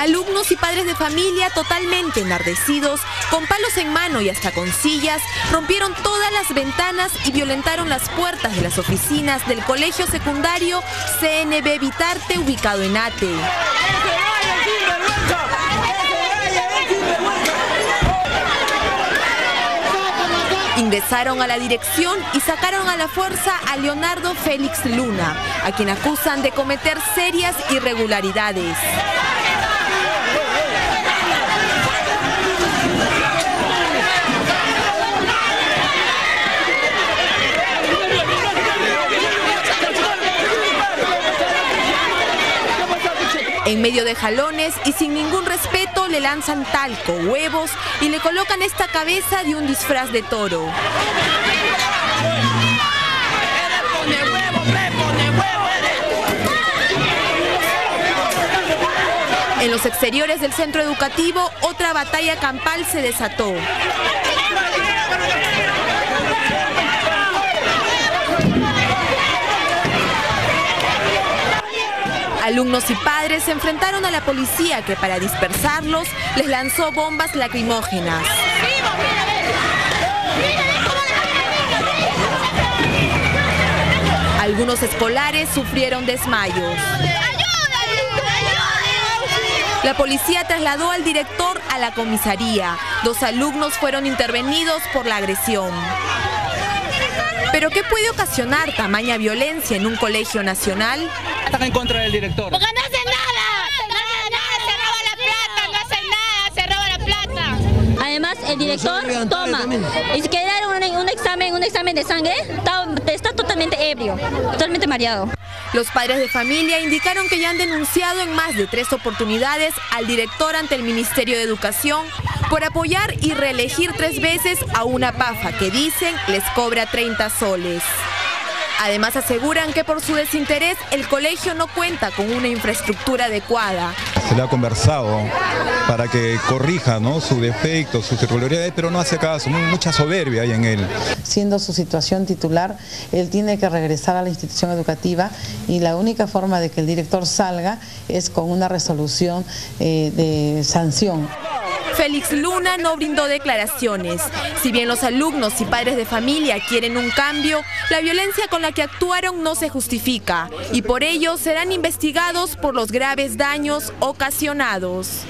Alumnos y padres de familia totalmente enardecidos, con palos en mano y hasta con sillas, rompieron todas las ventanas y violentaron las puertas de las oficinas del colegio secundario CNB Vitarte ubicado en Ate. Ingresaron a la dirección y sacaron a la fuerza a Leonardo Félix Luna, a quien acusan de cometer serias irregularidades. En medio de jalones y sin ningún respeto le lanzan talco, huevos y le colocan esta cabeza de un disfraz de toro. En los exteriores del centro educativo, otra batalla campal se desató. Alumnos y padres se enfrentaron a la policía que para dispersarlos les lanzó bombas lacrimógenas. Algunos escolares sufrieron desmayos. La policía trasladó al director a la comisaría. Dos alumnos fueron intervenidos por la agresión. ¿Pero qué puede ocasionar tamaña violencia en un colegio nacional? Están en contra del director. Porque no hace nada. No hace nada, se roba la plata, no hace nada, se roba la plata. Además, el director toma. Y si dar un, un, examen, un examen de sangre, está, está totalmente ebrio, totalmente mareado. Los padres de familia indicaron que ya han denunciado en más de tres oportunidades al director ante el Ministerio de Educación por apoyar y reelegir tres veces a una PAFA que dicen les cobra 30 soles. Además aseguran que por su desinterés el colegio no cuenta con una infraestructura adecuada. Se le ha conversado para que corrija ¿no? sus defectos, sus irregularidades, pero no hace caso, mucha soberbia hay en él. Siendo su situación titular, él tiene que regresar a la institución educativa y la única forma de que el director salga es con una resolución eh, de sanción. Félix Luna no brindó declaraciones. Si bien los alumnos y padres de familia quieren un cambio, la violencia con la que actuaron no se justifica y por ello serán investigados por los graves daños ocasionados.